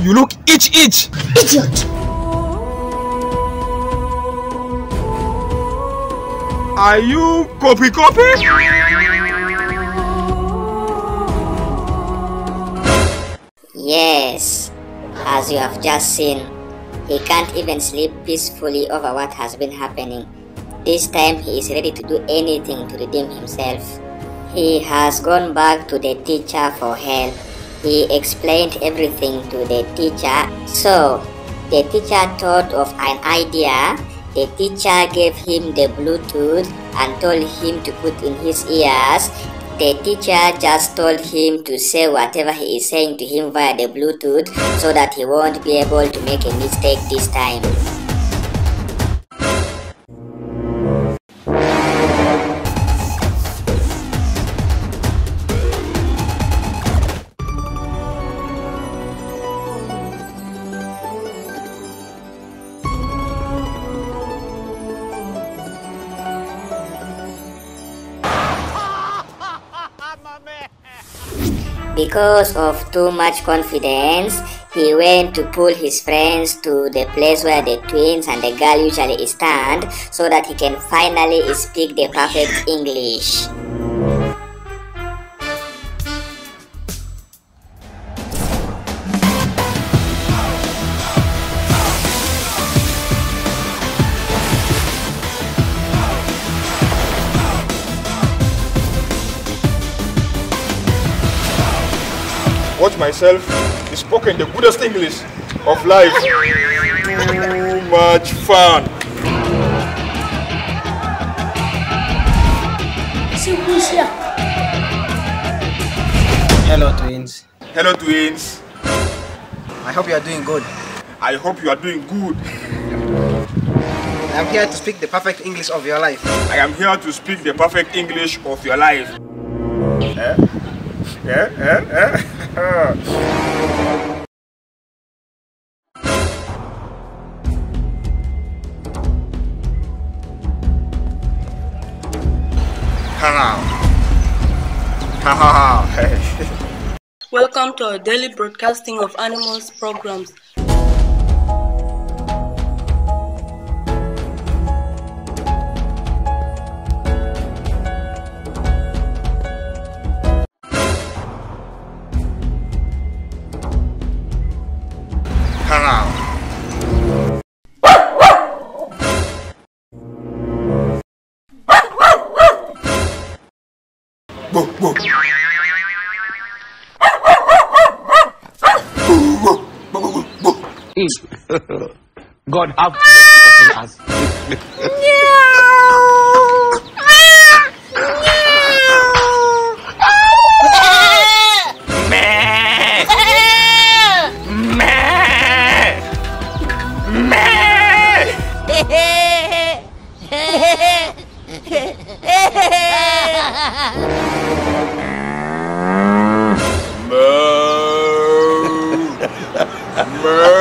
You look itch itch. Idiot! Are you copy copy? Yes, as you have just seen, he can't even sleep peacefully over what has been happening. This time he is ready to do anything to redeem himself. He has gone back to the teacher for help. He explained everything to the teacher. So, the teacher thought of an idea. The teacher gave him the Bluetooth and told him to put in his ears. The teacher just told him to say whatever he is saying to him via the Bluetooth so that he won't be able to make a mistake this time. Because of too much confidence, he went to pull his friends to the place where the twins and the girl usually stand so that he can finally speak the perfect English. Watch myself. He spoken the goodest English of life. Too much fun. See who's here? Hello, twins. Hello twins. I hope you are doing good. I hope you are doing good. I am here to speak the perfect English of your life. I am here to speak the perfect English of your life. Eh? Ha ha ha. Welcome to our daily broadcasting of animals programs. God have mercy upon us. Bruh.